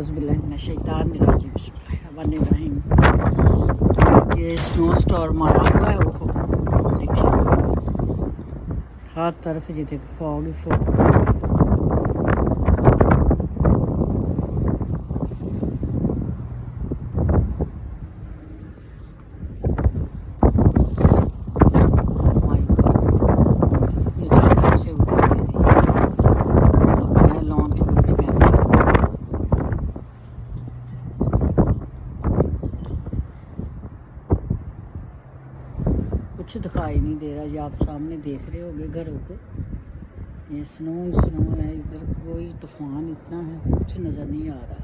اعوذ باللہ من الشیطان الرجیم، بسم اللہ الرحمن الرحیم۔ یہ سنو سٹارم مارا ہوا ہے، وہ دیکھیں ہر طرف یہ فوگ ہی فوگ مائی گاڈ یہ دیکھ کیسے اوپر ہے یہ اور میں لان کے کپڑے پہن کے کچھ دکھائی نہیں دے رہا یہ آپ سامنے دیکھ رہے ہوگے گھروں کو یہ سنو ہی سنو ہے ادھر کوئی طوفان اتنا ہے کچھ نظر نہیں آ رہا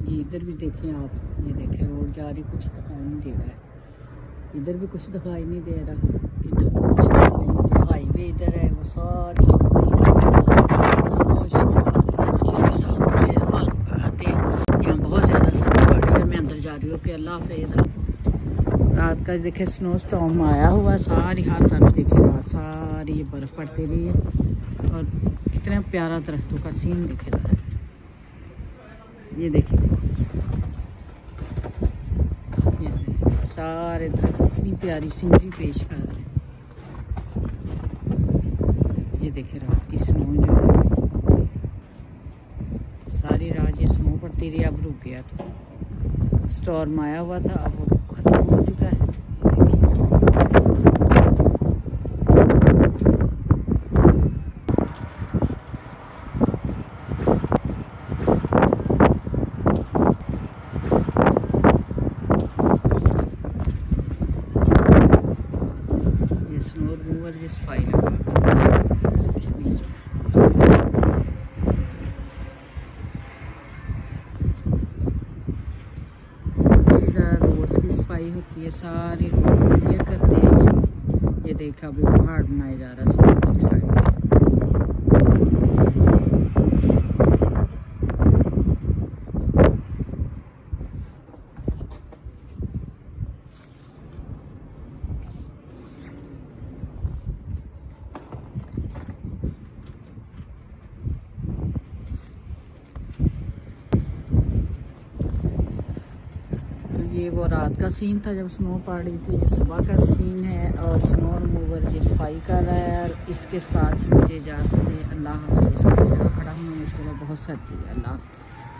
جی ادھر بھی دیکھیں آپ یہ دیکھیں روڈ جا رہی کچھ دکھائی نہیں دے رہا ہے ادھر بھی کچھ دکھائی نہیں دے رہا ادھر بھی کچھ دکھائی نہیں دے رہا ہائی وے ادھر ہے وہ ساری سنو بہت زیادہ سردی پڑ رہی ہے میں اندر جا رہی ہوں کہ اللہ حافظ رات کا دیکھے سنو اسٹارم آیا ہوا ہے، ساری ہر طرف دیکھے رات ساری یہ برف پڑتی رہی ہے۔ اور کتنا پیارا درختوں کا سین دیکھے رہا ہے یہ دیکھیں۔ سارے درخت اتنی پیاری سینری پیش کر رہے ہیں۔ یہ دیکھیں رات کی سنو جو ہے۔ ساری رات یہ سنو پڑتی رہی، اب رک گیا تو۔ اسٹارم آیا ہوا تھا، اب وہ ہو چکا ہے۔ یہ سنو ریموور جس فائل بیچ میں اسی طرح روڈس کی صفائی ہوتی ہے، ساری روڈ کلیئر کرتے ہیں۔ یہ دیکھا وہ پہاڑ بنایا جا رہا ہے سب ایک سائڈ پہ تو یہ وہ رات کا سین تھا جب سنو پڑ رہی تھی، یہ صبح کا سین ہے اور سنو ریموور یہ صفائی کر رہا ہے اور اس کے ساتھ ہی مجھے اجازت دے اللہ حافظ کھڑا ہوں اس کے بعد بہت سردی ہے۔ اللہ حافظ۔